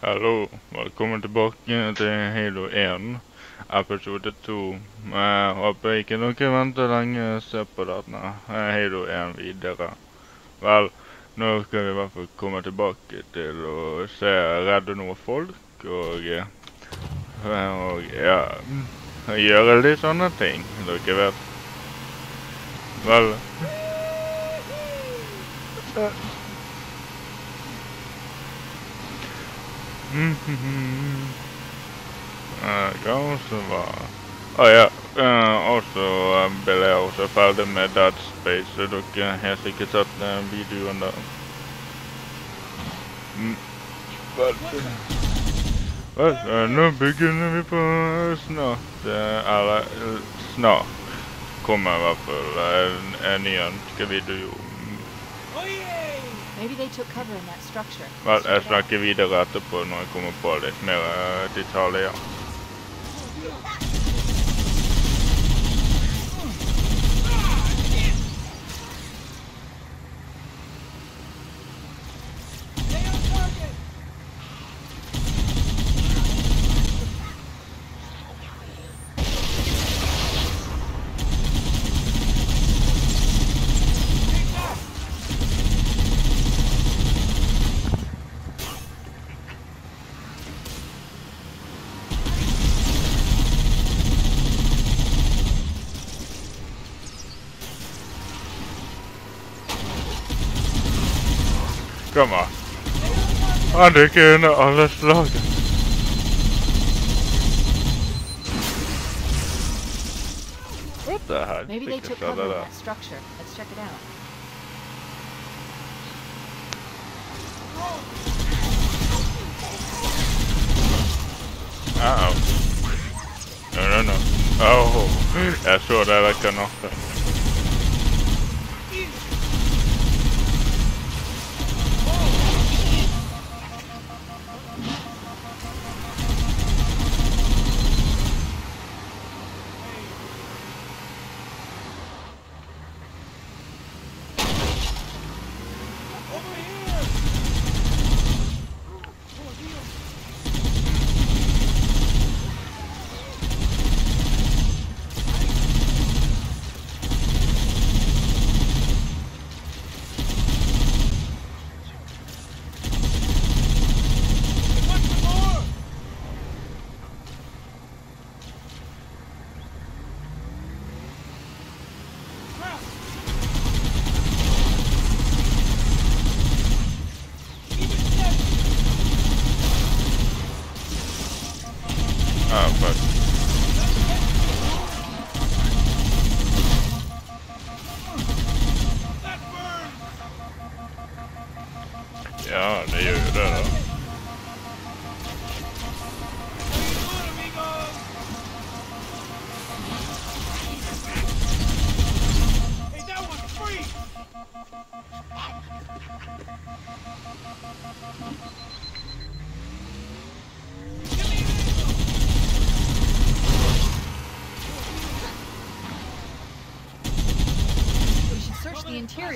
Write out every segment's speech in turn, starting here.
Hallå, välkommen tillbaka till Halo 1, episode 2. Jeg håper ikke dere venter lenge å se på denne Halo 1 videre. Vel, nå skal vi i hvert fall komme tilbake til å se redde noen folk og, og ja, gjøre litt sånne ting, dere vet. Vel Eh, Hva også var Å ja. eh, også eh, ble jeg også ferdig med Dead Space, så dere har sikkert sett den videoen der. Mm. Vel, eh, nå begynner vi på snart. Eller eh, snart kommer i hvert fall en, en ny ønskevideo. Maybe they took cover in that structure. Vel, Let's jeg check it out. snakker videre etterpå når jeg kommer på litt mer eh, detaljer. Kom an. Han dykker under alle slagene. What the hell? Maybe they took cover in that structure. Let's check it out. Uh-oh. No, no, no. Oh, jeg så det der kanoppen.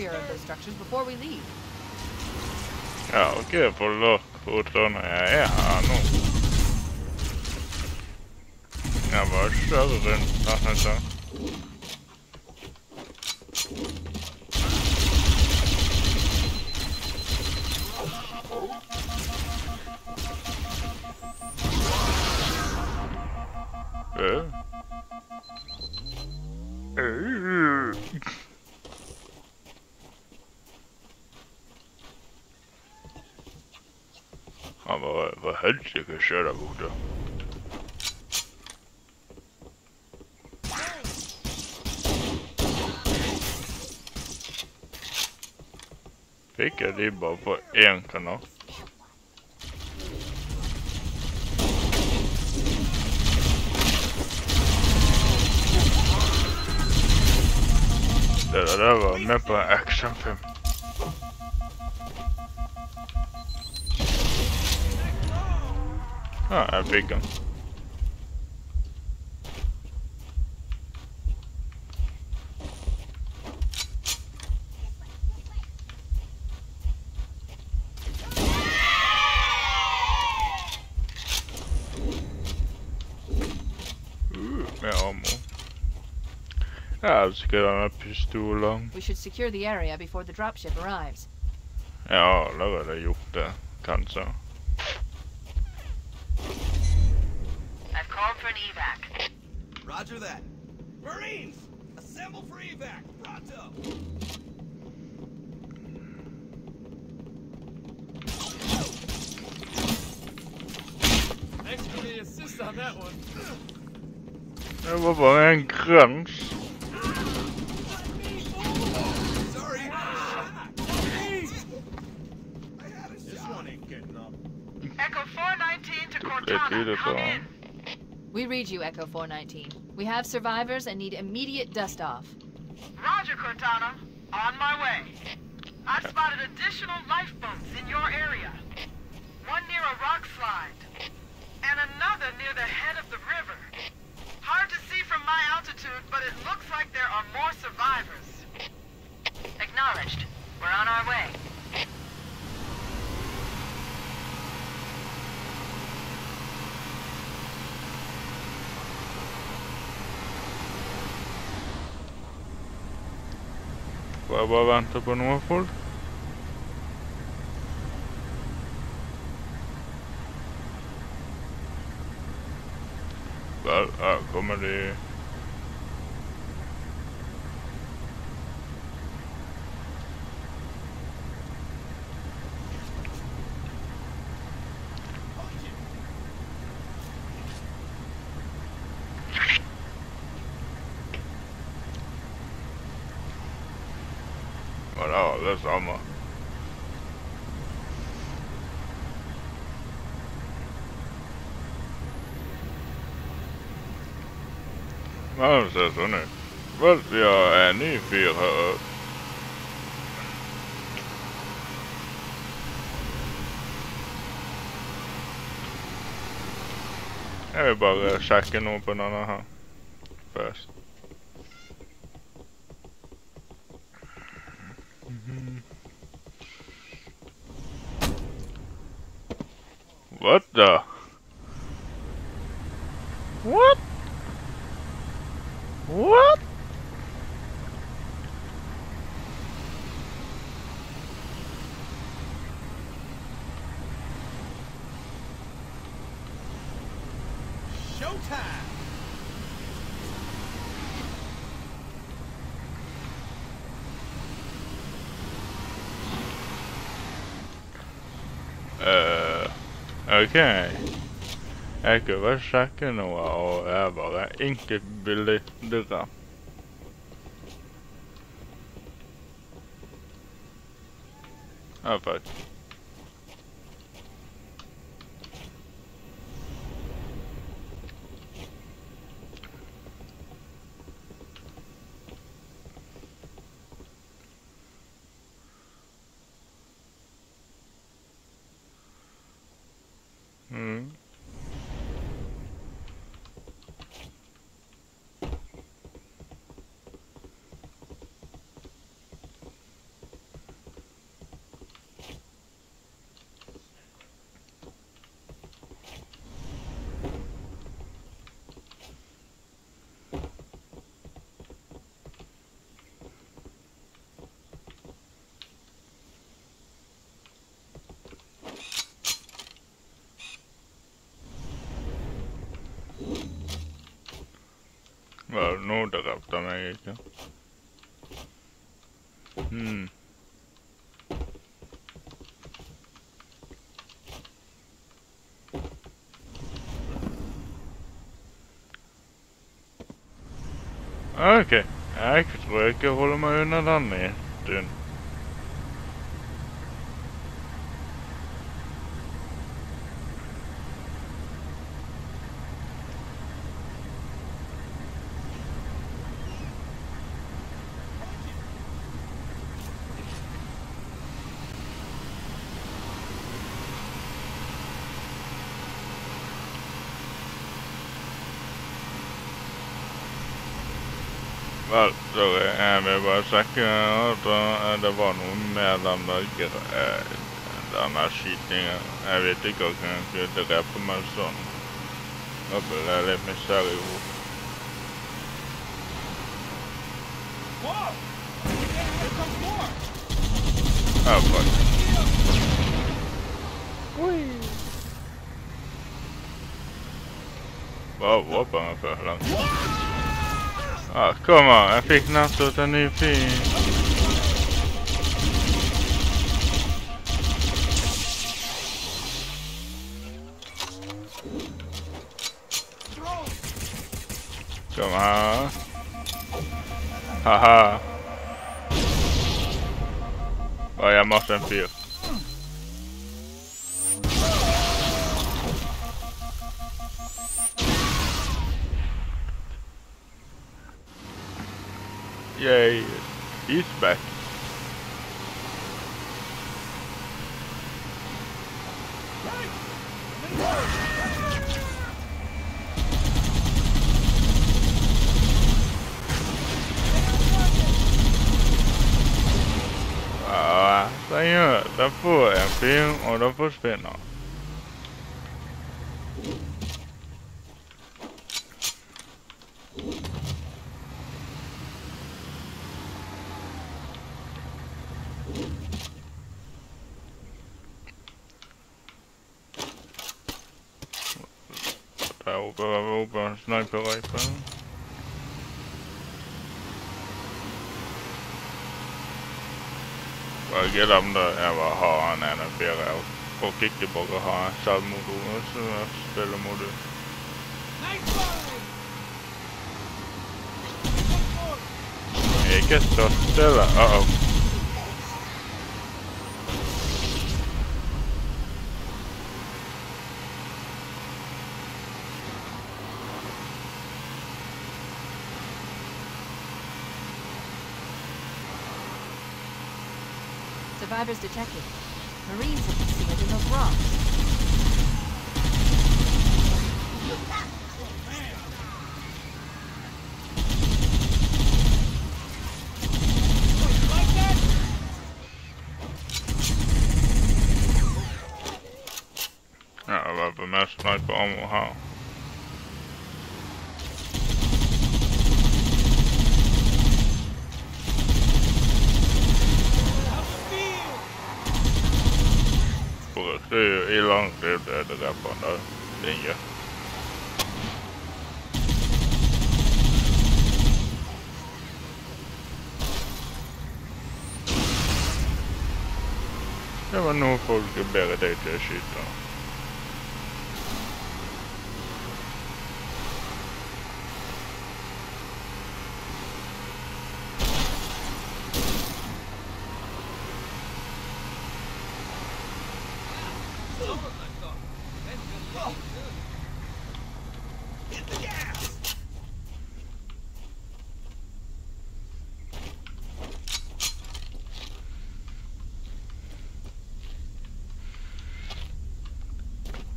Interior of those structures before we leave. Ja, er her nå. Jeg bare kjører rundt denne sånn. Øh. Helsike skjer der borte. Fikk jeg de bare på én kanal? Det der var med på en actionfilm. Oh, a big gun. Let's get on a along. We should secure the area before the dropship arrives. Ja, det var det gjort det, kanskje. For an evac. Roger that. Marines, assemble for evac. Pronto. Thanks for the assist on that one. Det var bara en krans. This one ain't getting up. Echo 419 to Lite Cortana. Come in. We read you, Echo 419. We have survivors and need immediate dust off. Roger, Cortana. On my way. I've spotted additional lifeboats in your area. One near a rock slide. And another near the head of the river. Hard to see from my altitude, but it looks like there are more survivors. Acknowledged. We're on our way. Får jag bara vänta på Norfolk? folk? Väl, här kommer det... Vadå, det är samma. Ja, ser så nu. Väl, jag är nyfiken. Jag vill bara checka nog på någon här. Först. What the? What? What? Showtime. Uh, okay. Jeg kan bare sjekke noe, og jeg bare enkelt billig dra. Ja, faktisk. Mm. Well, no drepte meg ikke. Hmm. Ok, jeg tror jeg ikke holder meg unna den i stund. Vel, så jeg vil bare sjekke at eh, det var noe med den der gre- eh, denne skytingen. Jeg vet ikke om jeg kan drepe meg sånn. Da ble jeg litt nysgjerrig. på. Whoa! Here comes more! Oh fuck. Vad var bara för långt? Ah, kom on, jag fick nattot en ny fin. Kom här. Haha. Ja, jag måste en fyr. Yay, he's back. Ja, den gör Den får en film och den försvinner. Där behöver uppe en sniper rifle. Bare glem det. Jeg bare har han ene bedre. Og ikke bare ha selvmord så jeg spiller mot det. Nice fight! Ikke stå stille. Uh-oh. Survivors detected. Marines have been in those rocks. That? Ja, varför med sniper ammo här? Feel! För det är det där på den där linjen. Det var nog folk är bättre det till att skjuta.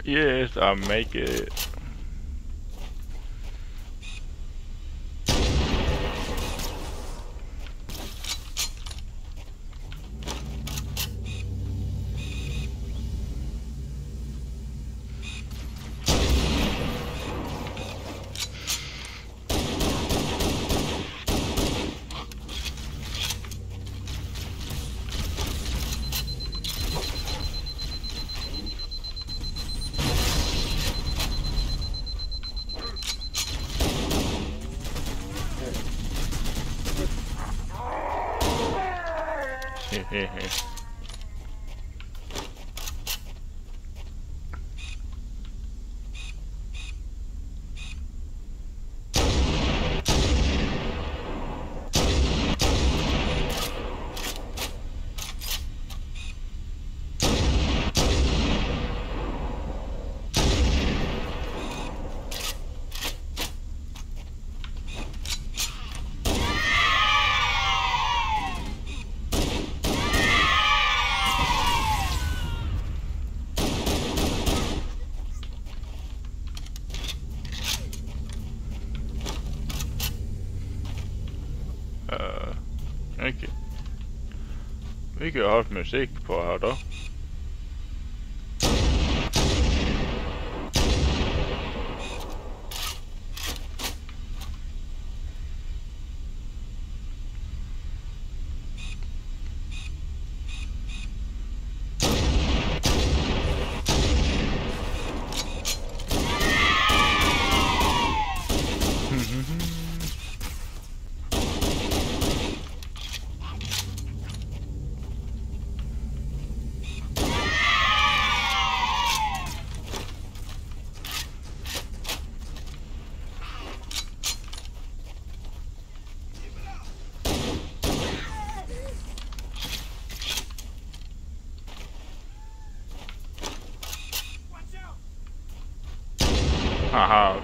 Yes, I make it. Har haft musik på här då.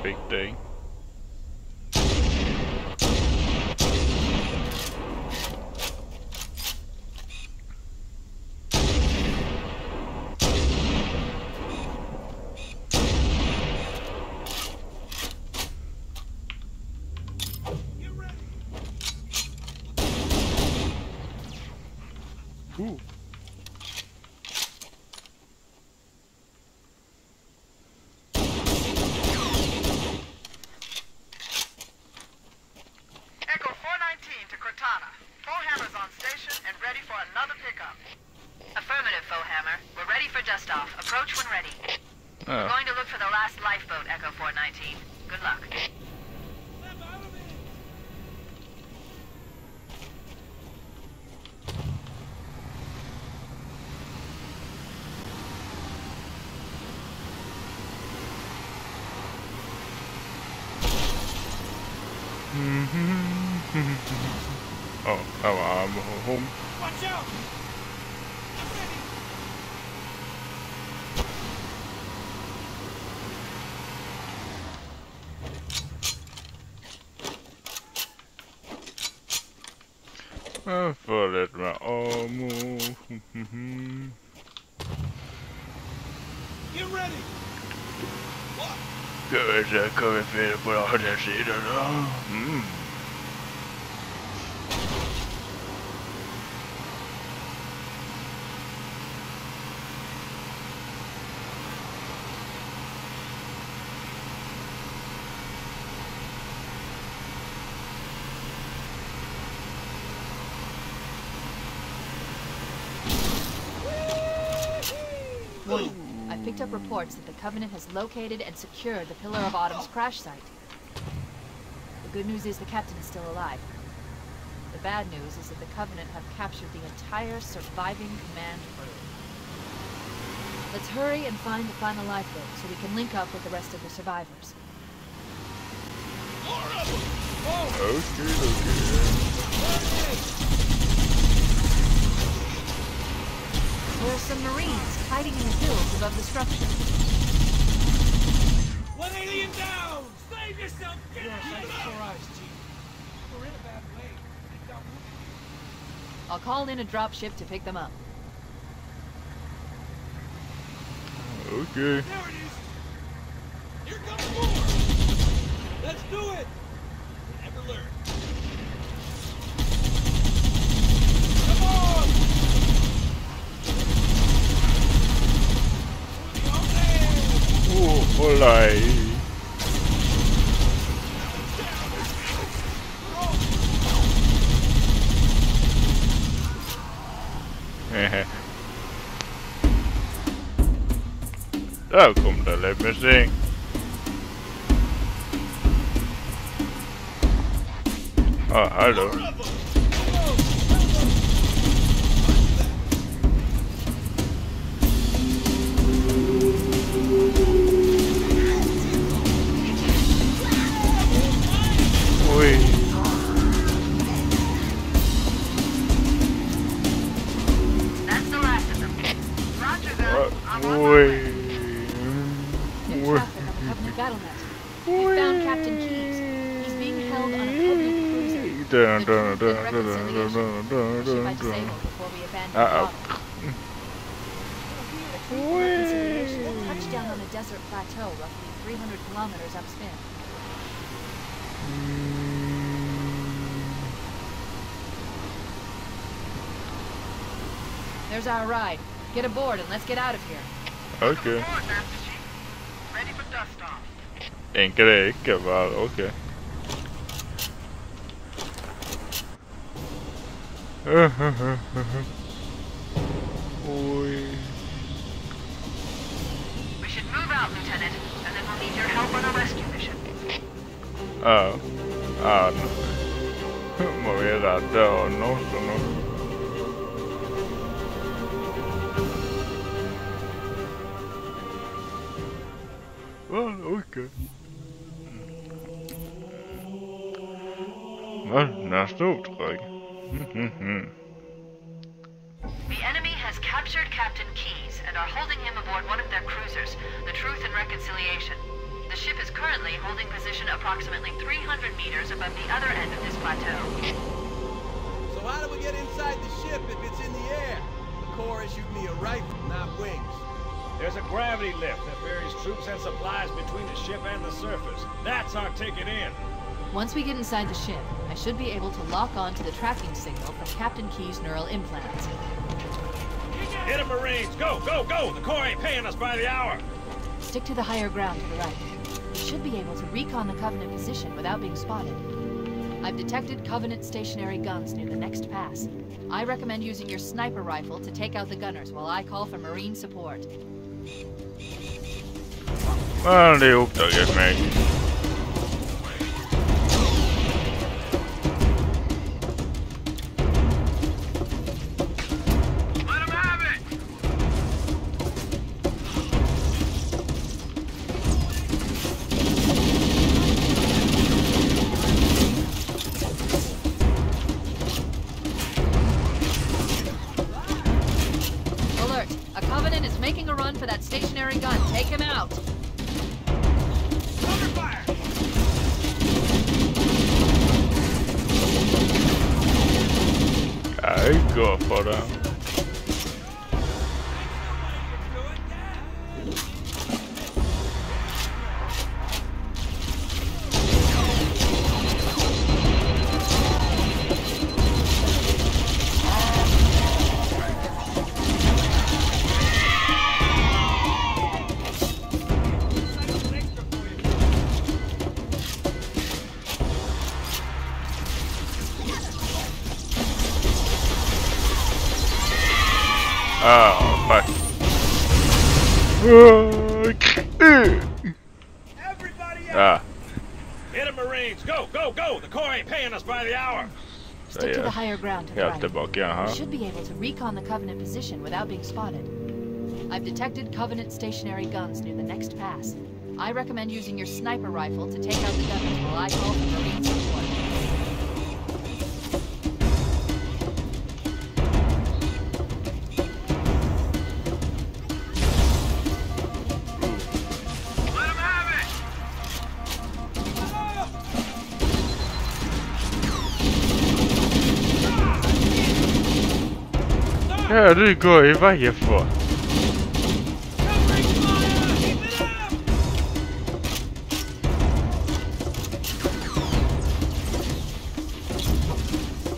Haha, riktig. Get ready. Ooh. Echo 419 to Cortana. Foehammer's on station and ready for another pickup. Affirmative, Foehammer. We're ready for dust off. Approach when ready. Ja. Going to look for the last lifeboat, Echo 419. Good luck. Snap out of it. Åh, I'm home. Watch out. Ready. Jag får lite mer. Get ready. What? Ska vi se, kan vi fel på den sidan då? Mm. Warning. I picked up reports that the Covenant has located and secured the Pillar of Autumn's crash site. The good news is the captain is still alive. The bad news is that the Covenant have captured the entire surviving command crew. Let's hurry and find the final lifeboat so we can link up with the rest of the survivors. Okay, okay. There are some Marines hiding in the hills above the structure. Call in a dropship to pick them up. Okay. There it is. Here comes more. Let's do it. Never learn. Där kom det lite musik. Touch down on a desert plateau roughly 300 kilometers upspin. There's our ride. Get aboard and let's get out of here. Okej. Forward, Master Chief. Ready for dust off. En grej We should move out, Lieutenant, and then we'll need your help on a rescue mission. Ja. Ja. Må vi rädda honom så nu. Ja, okej. Va? Nästa uppdrag? The enemy has captured Captain Keyes and are holding him aboard one of their cruisers, the Truth and Reconciliation. The ship ship is currently holding position approximately 300 meters above the other end of this plateau. So how do we get inside the ship if it's in the air? The Corps issued me a rifle, not wings. There's a gravity lift that ferries troops and supplies between the ship and the surface. That's our ticket in. Once we get inside the ship, I should be able to lock on to the tracking signal from Captain Keyes' neural implants. Hit 'em, Marines! Go, go, go! The Corps ain't paying us by the hour! Stick to the higher ground to the right. You should be able to recon the Covenant position without being spotted. I've detected Covenant stationary guns near the next pass. I recommend using your sniper rifle to take out the gunners while I call for Marine support. Well, det är uppdraget mig. Let making a run for that stationary gun. Take him out! Cover fire! Jag går för det. Higher ground to the helt right. tillbaka, should be able to recon the Covenant position without being spotted. I've detected Covenant stationary guns near the next pass. I recommend using your sniper rifle to take out the gunners while I call for Marine support. Keep it up!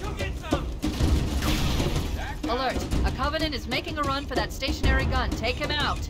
Go get some! Alert! A Covenant is making a run for that stationary gun. Take him out!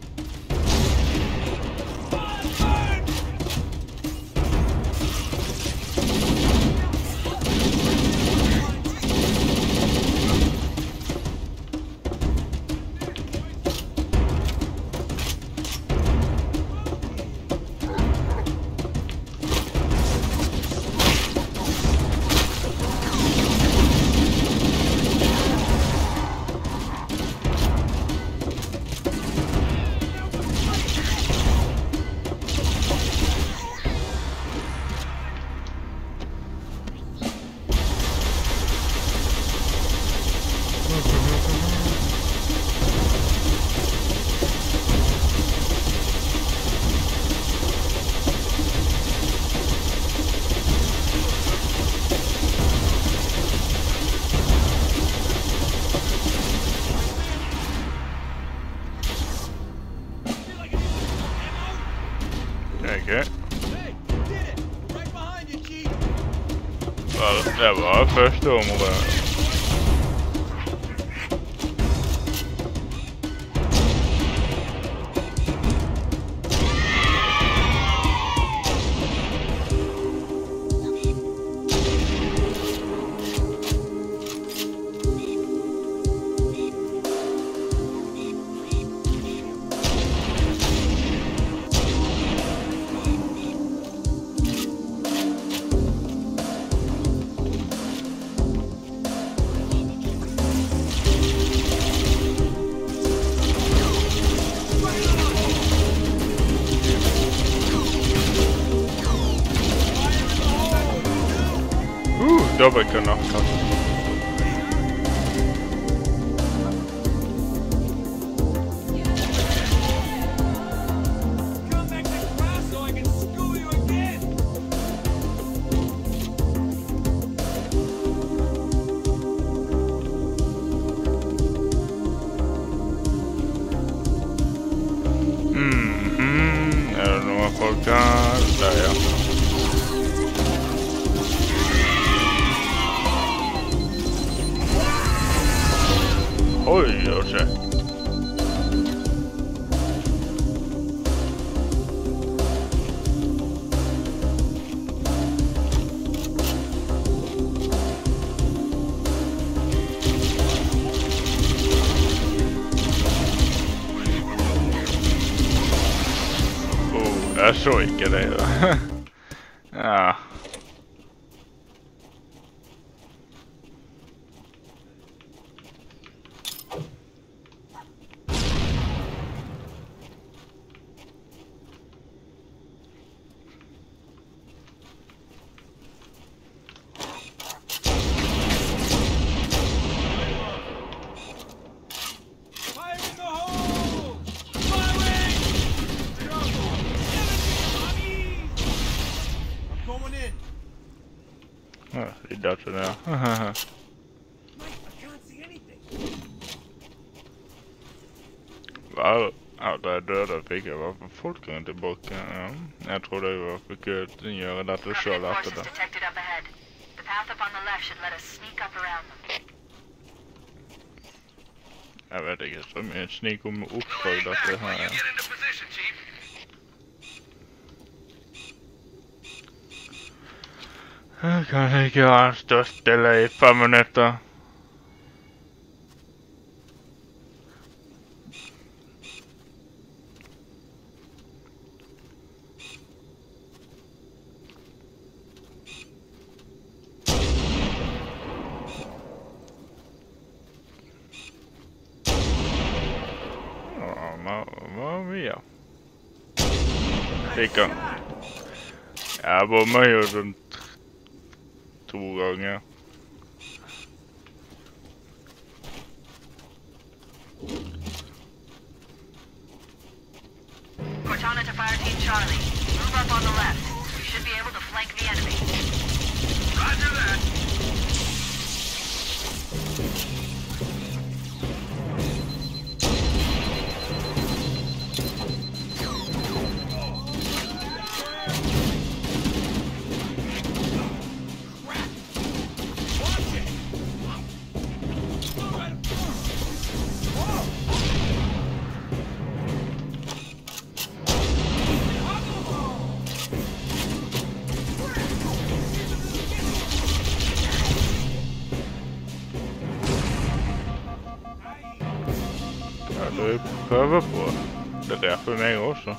Det var första Ja, det är därför det är. Mike, I can't see anything. Va? Alla är döda fick jag. Varför folk går inte tillbaka? Ja. Jag tror det var för kul att göra det och köra efter det. up ahead. The path up on the left should let us sneak up around them. Jag vet inte, som en sneak om uppdrag att det här är. into position, Chief. Jag kan inte göra störst delay i fem vad vi gör? Fick han. Jag två gånger. Cortana to Fire Team Charlie. Move up on the left. We should be able to flank the enemy. Roger that. Du prövar på det där för mig också.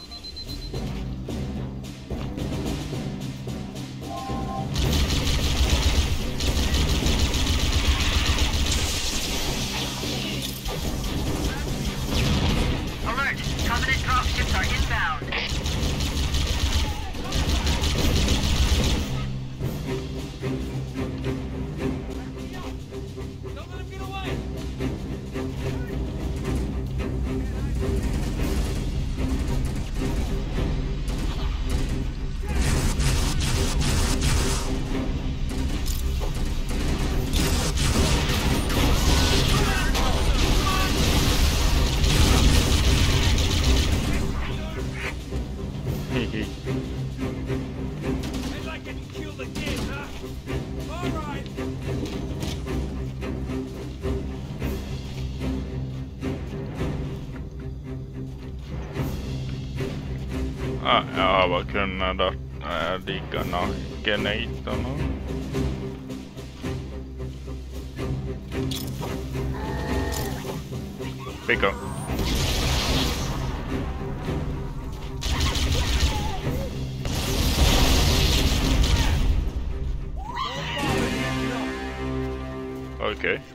Haluaa könnädä digana keneittona. Pika. Okay.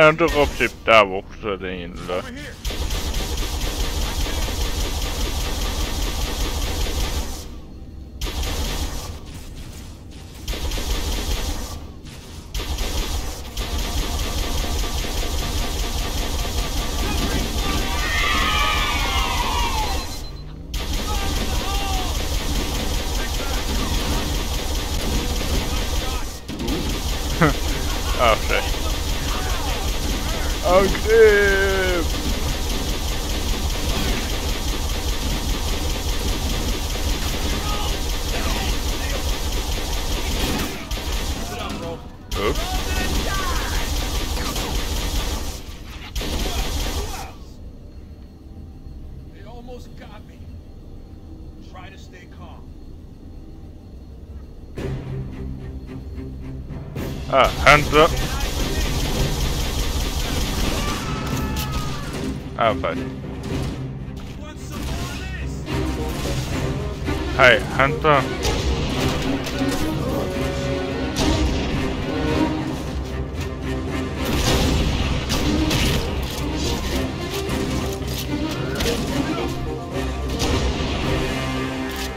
Erdrop tiptaa vukseliin. Hej, hämta.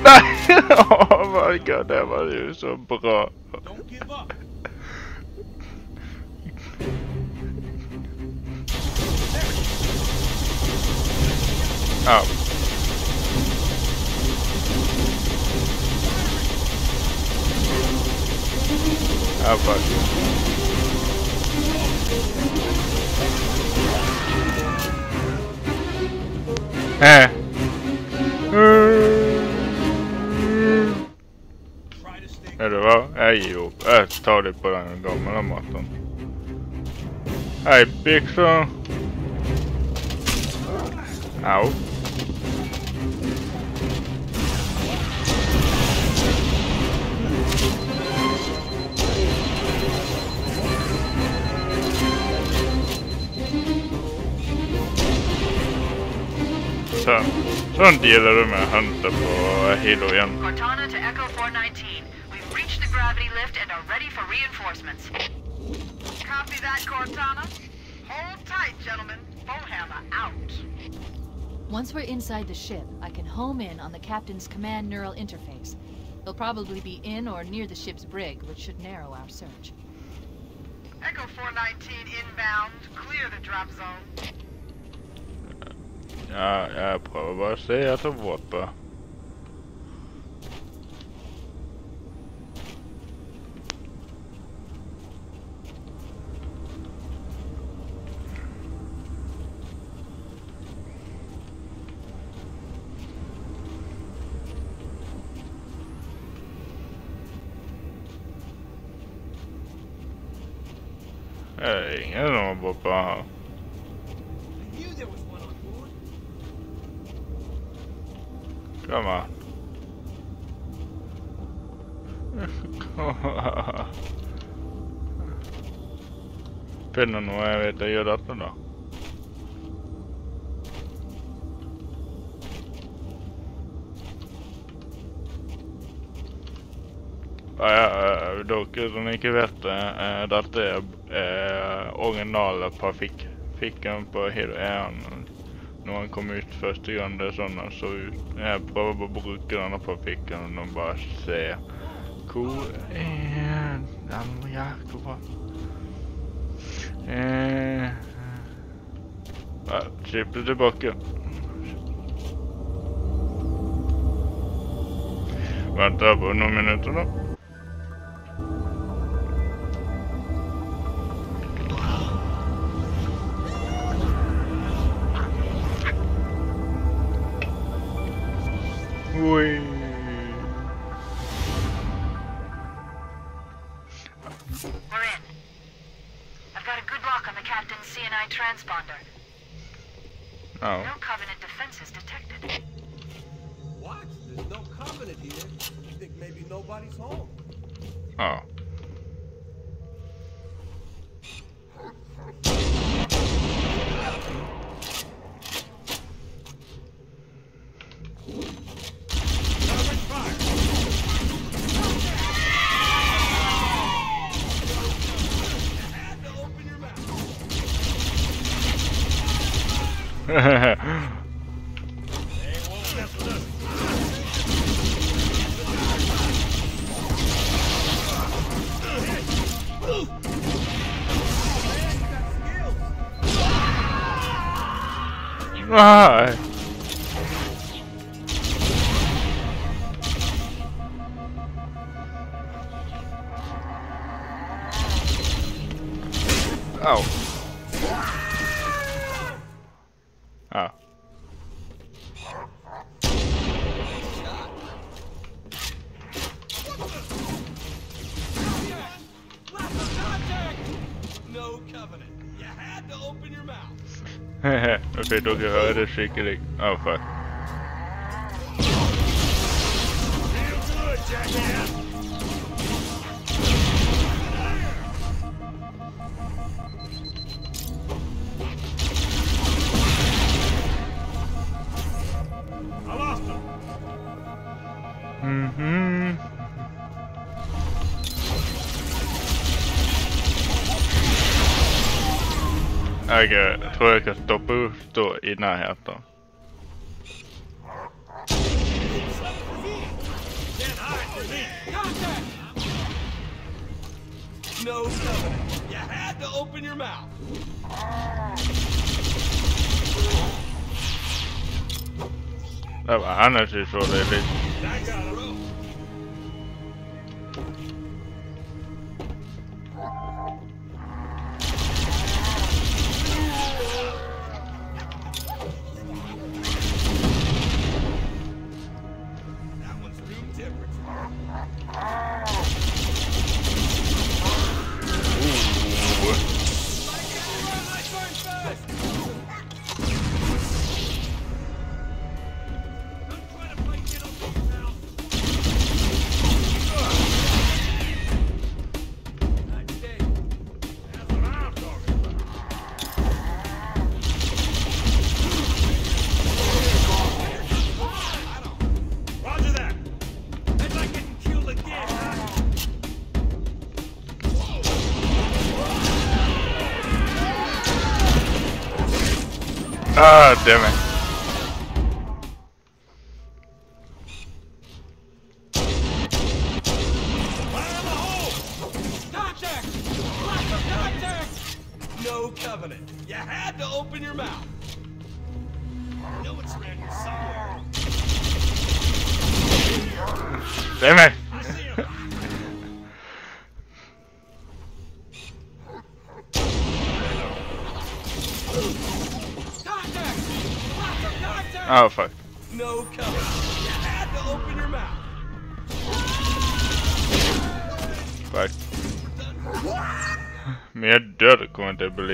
Nej! Oh my god, var ju så bra. Try to stay Ja, det. Nej, jo. Äh, Jag tar det på den gamla mattan. Hej, byxor. Au. Så. Sånt gillar du med att Hunter på Hilo igen. Cortana to Echo 419. Are ready for reinforcements. Copy that, Cortana. Hold tight, gentlemen. Foehammer out. Once we're inside the ship, I can home in on the captain's command neural interface. He'll probably be in or near the ship's brig, which should narrow our search. Echo 419 inbound. Clear the drop zone. Ja, jag prövar bara säga er så fort bara. Det är ingen som har bott här. I knew there was one on board. Kom här. Finner noe jeg vet jeg gjør dette da. Ja, ja, eh, dere som ikke vet det, är dette er fickan originale på Hero 1 eh, når han kom ut første gang. Det er sånn han så ut. Jeg prøver bare å bruke denne parfikken og bare se hvor er den Ja, hvor var eh, ja, Skifte på noen minutter, da. Ah! shake it. Oh, fuck. Mm-hmm. I got it. Stoppa upp då i närheten. No covenant. You had to open your mouth. Det var annars så det är lite... God damn it. and I believe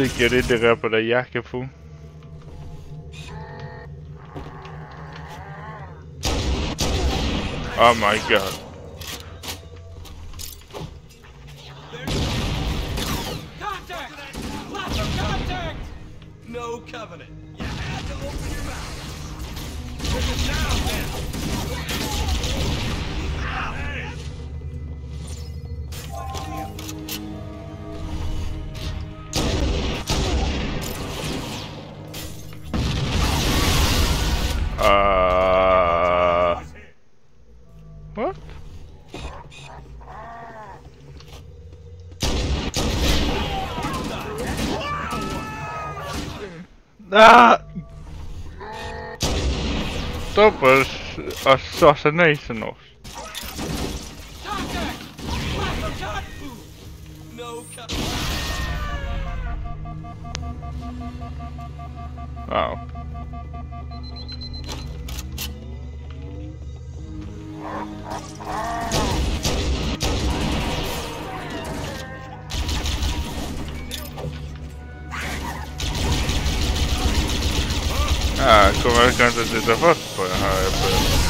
Tycker det inte rör på det. Oh my god. What? Ah! Us assassination of contact! Ah, kommer jag kanske titta först på det här uppe.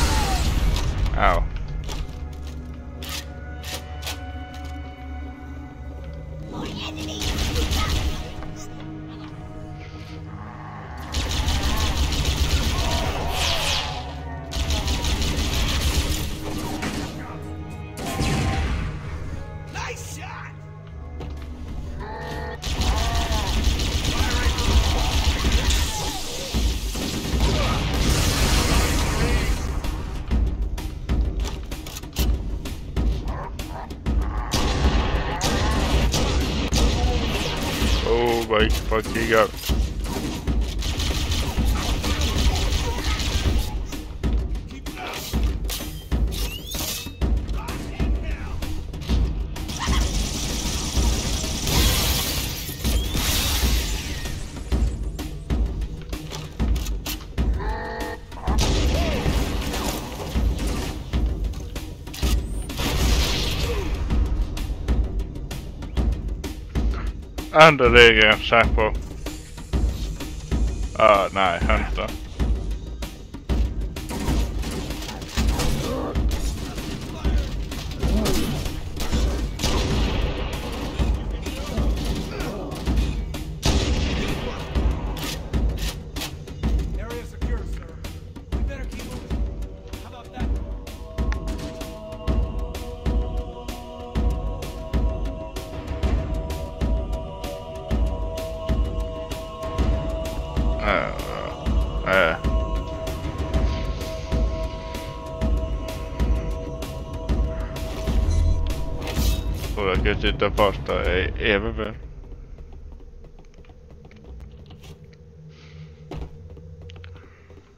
Andra regeln på. Ah, nej, hämta. Jag kan sitta fast där i evigt.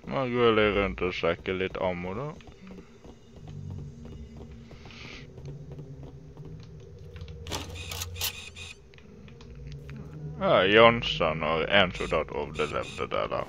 Man går väl runt och söker lite ammo då. Ja, Johnson och en soldat överlevde där då.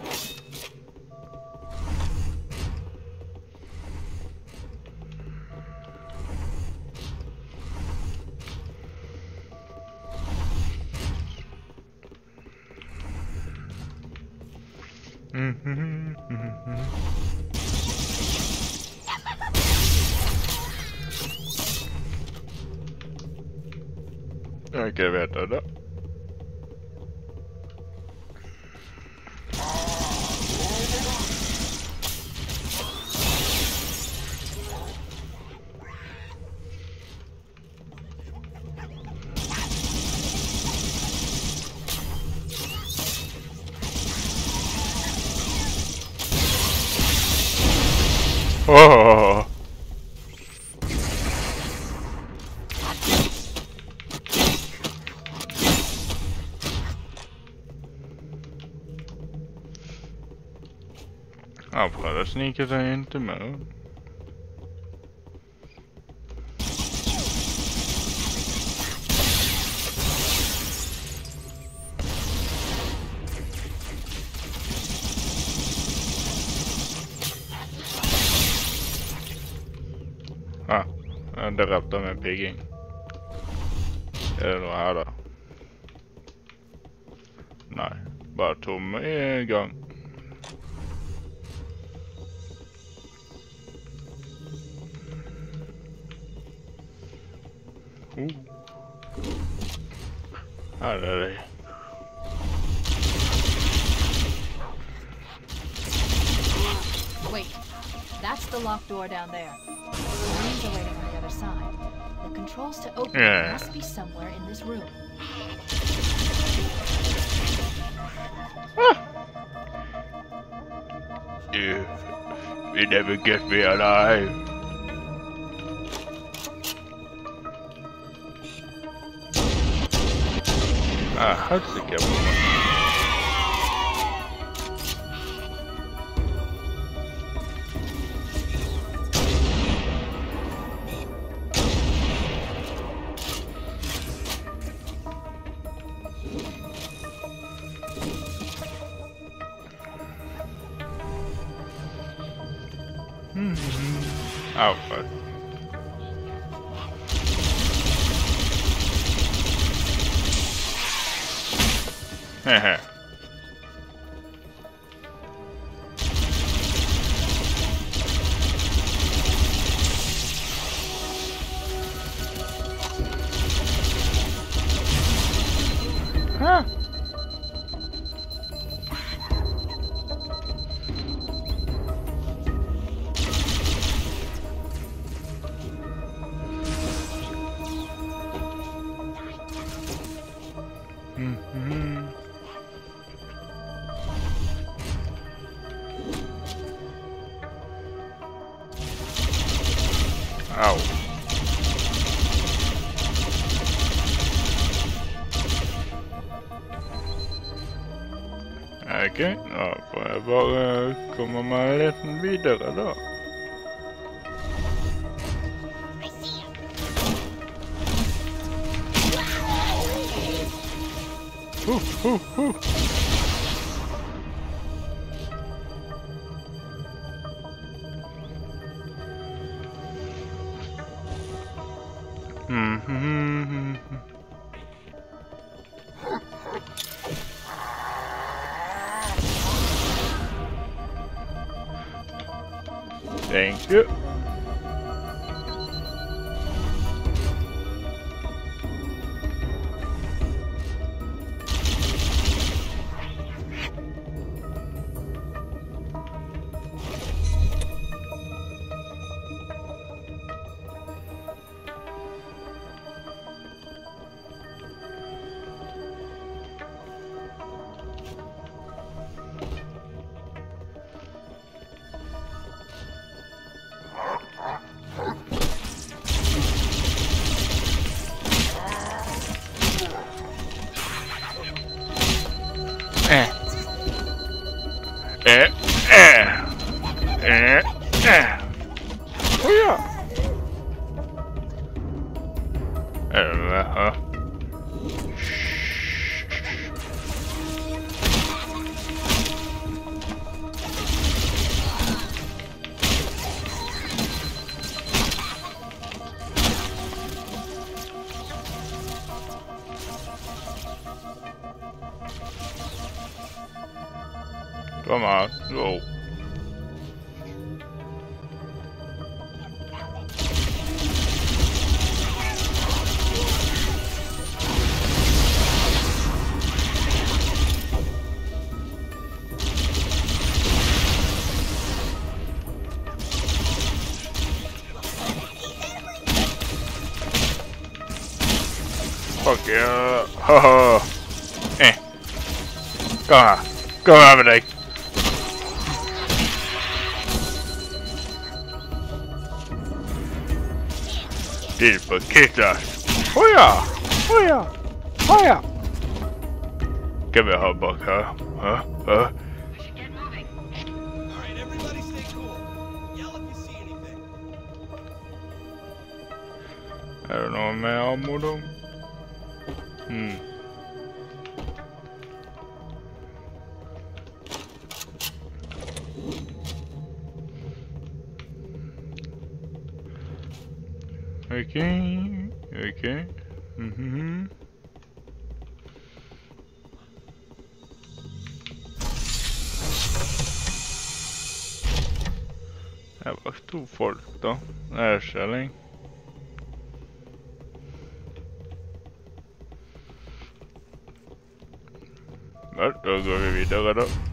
Vilket jag inte med. Ah, det rappar med pigging. Är det något här då? Nej, bara tom en gång. Down there. The are waiting on the other side. The controls to open Yeah. it must be somewhere in this room. You, you never get me alive. Ah, helsike. Au, vidare då. Huh, huh, huh. Mhm. Thank you. Fuck yeah. Haha. eh. Kom här. Kom här med dig. Till paketet. Hoja! Hoja! Hoja! Kan vi ha bak här? Huh? Huh? We should get moving. All right, everybody stay cool. Yell if you Hmm. Okay, okay. Mm-hmm. I var stor folk då. Erkärling. Kjelling. Vel, da går vi videre,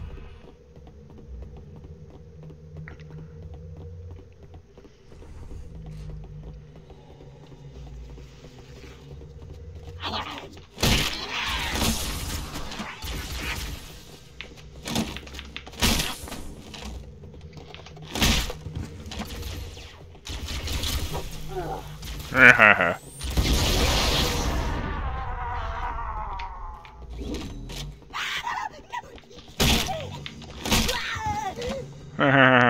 Uh-huh.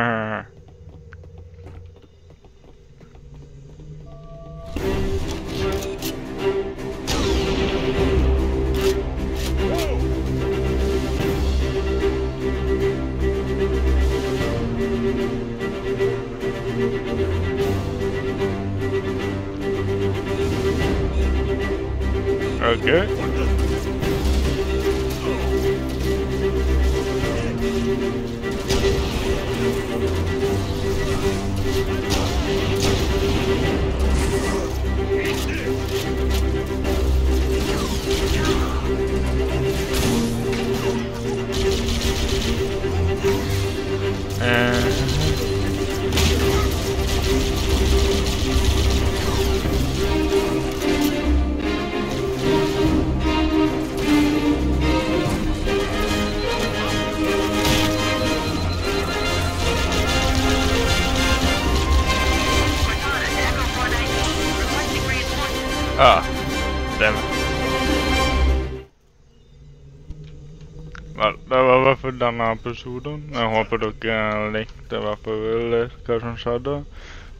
naapursuudon ja huoputukien liikkeen vapuille kausun sada.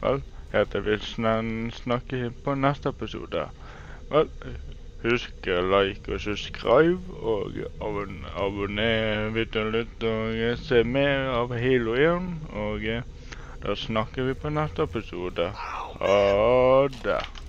Val, jätä vissnan vi hippon nästa pesuda. Val, huska like och subscribe och abon abonnera videon lite och se mer av Halo igen och då snackar vi på nästa episode. Ha det!